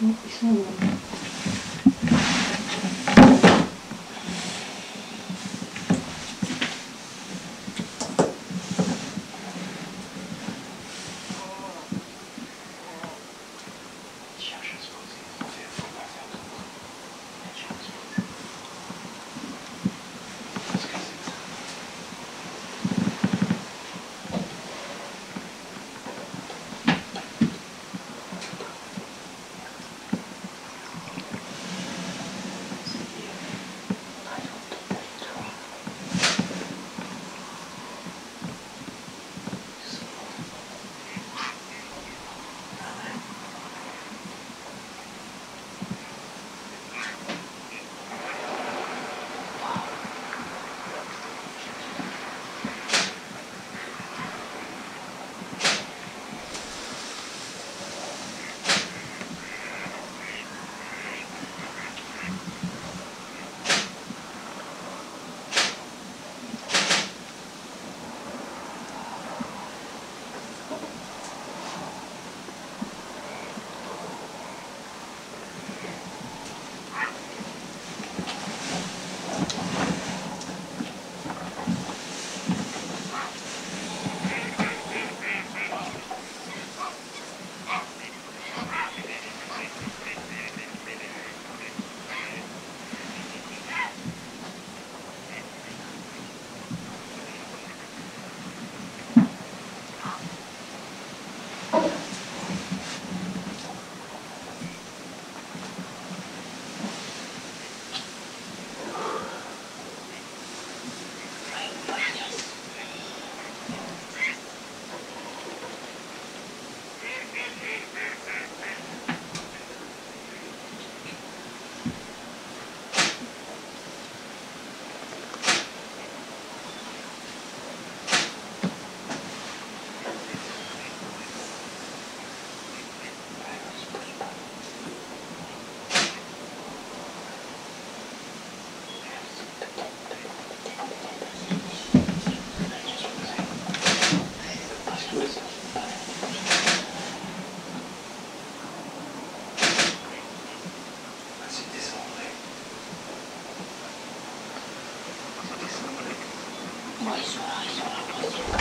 Ну, и почему? よいしょ。